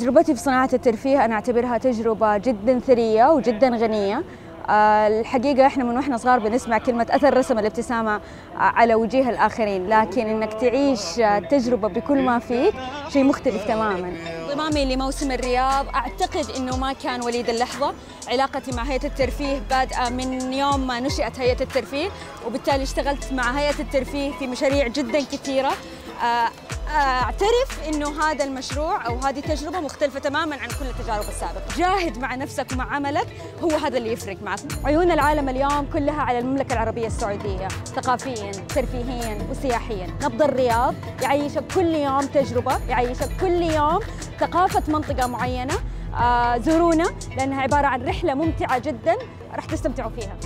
تجربتي في صناعة الترفيه أنا أعتبرها تجربة جدا ثرية وجدا غنية. آه، الحقيقة إحنا من وإحنا صغار بنسمع كلمة أثر رسم الابتسامة آه، على وجيه الآخرين لكن إنك تعيش آه، تجربة بكل ما فيك شيء مختلف تماما. انضمامي لموسم الرياض أعتقد إنه ما كان وليد اللحظة. علاقتي مع هيئة الترفيه بادئة من يوم ما نشأت هيئة الترفيه وبالتالي اشتغلت مع هيئة الترفيه في مشاريع جدا كثيرة. أعترف إنه هذا المشروع أو هذه تجربة مختلفة تماما عن كل التجارب السابقة، جاهد مع نفسك ومع عملك هو هذا اللي يفرق معك. عيون العالم اليوم كلها على المملكة العربية السعودية، ثقافيا، ترفيهيا وسياحيا، نبض الرياض يعيشك كل يوم تجربة، يعيشك كل يوم ثقافة منطقة معينة. آه زورونا لأنها عبارة عن رحلة ممتعة جدا راح تستمتعوا فيها.